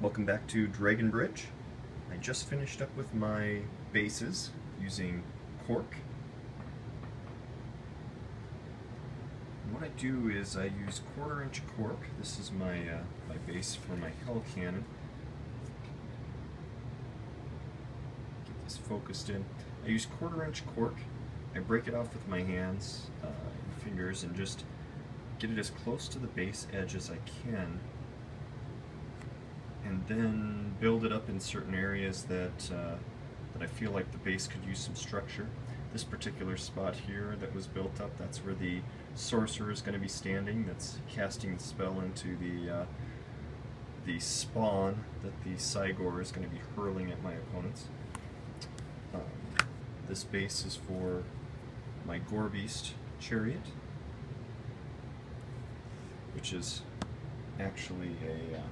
Welcome back to Dragon Bridge. I just finished up with my bases using cork. And what I do is I use quarter inch cork. This is my, uh, my base for my Hell Cannon. Get this focused in. I use quarter inch cork. I break it off with my hands uh, and fingers and just get it as close to the base edge as I can then build it up in certain areas that uh, that I feel like the base could use some structure. This particular spot here that was built up, that's where the sorcerer is going to be standing. That's casting the spell into the uh, the spawn that the Cygor is going to be hurling at my opponents. Um, this base is for my Gorebeast chariot, which is actually a uh,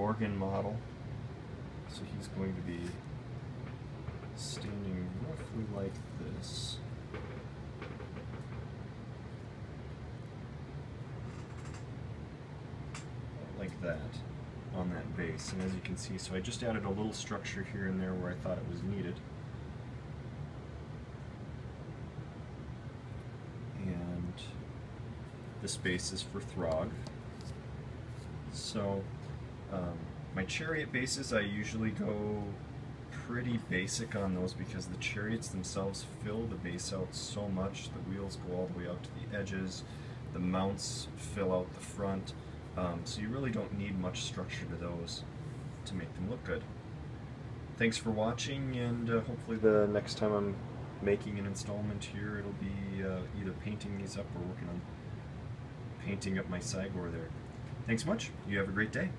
Gorgon model. So he's going to be standing roughly like this. Like that on that base. And as you can see, so I just added a little structure here and there where I thought it was needed. And this base is for Throgg. So um, my chariot bases, I usually go pretty basic on those because the chariots themselves fill the base out so much. The wheels go all the way out to the edges, the mounts fill out the front, um, so you really don't need much structure to those to make them look good. Thanks for watching, and uh, hopefully the next time I'm making an installment here, it'll be uh, either painting these up or working on painting up my Cygor there. Thanks much. You have a great day.